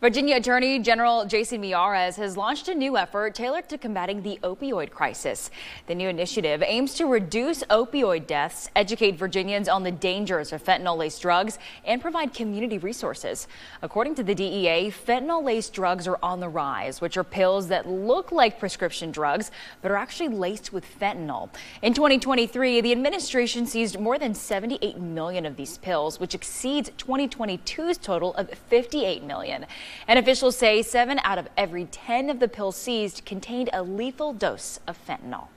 Virginia Attorney General Jason Miyares has launched a new effort tailored to combating the opioid crisis. The new initiative aims to reduce opioid deaths, educate Virginians on the dangers of fentanyl-laced drugs, and provide community resources. According to the DEA, fentanyl-laced drugs are on the rise, which are pills that look like prescription drugs, but are actually laced with fentanyl. In 2023, the administration seized more than 78 million of these pills, which exceeds 2022's total of 58 million. And officials say seven out of every 10 of the pills seized contained a lethal dose of fentanyl.